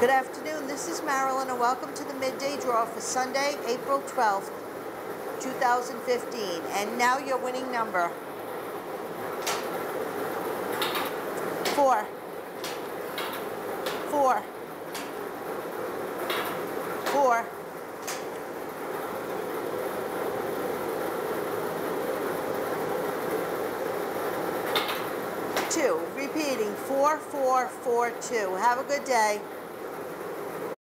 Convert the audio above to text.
Good afternoon, this is Marilyn and welcome to the midday draw for Sunday, April 12th, 2015. And now your winning number. Four. Four. Four. Two. Repeating, four, four, four, two. Have a good day.